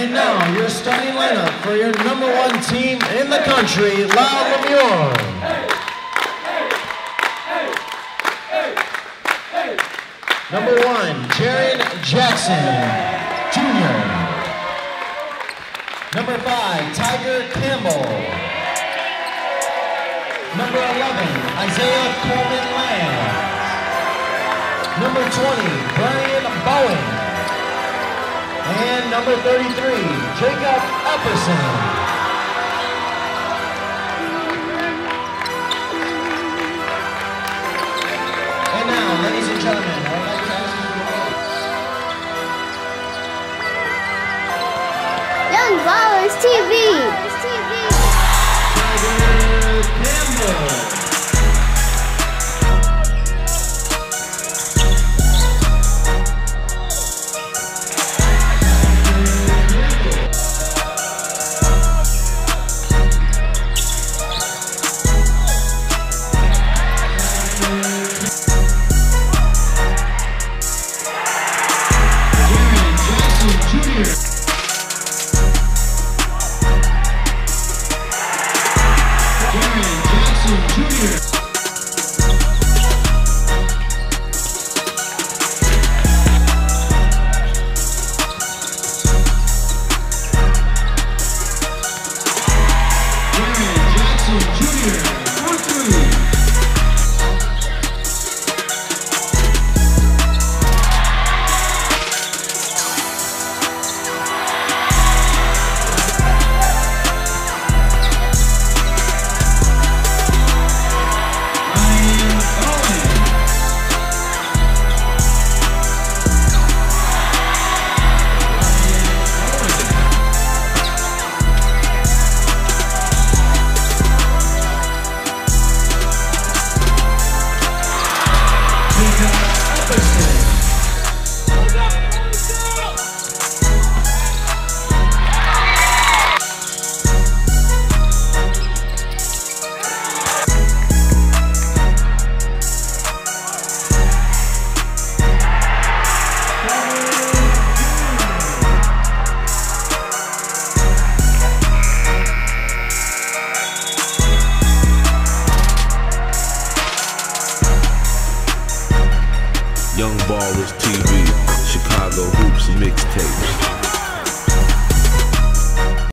And now your starting lineup for your number one team in the country, La Lumiere. Number one, Jaren Jackson, Jr. Number five, Tyger Campbell. Number 11, Isaiah Coleman Land. Number 20, Brian Bowen. And number 33, Jacob Epperson. And now, ladies and gentlemen, Young Ballers TV. Jackson Jr. YoungBallerzTV, Chicago Hoops Mixtapes.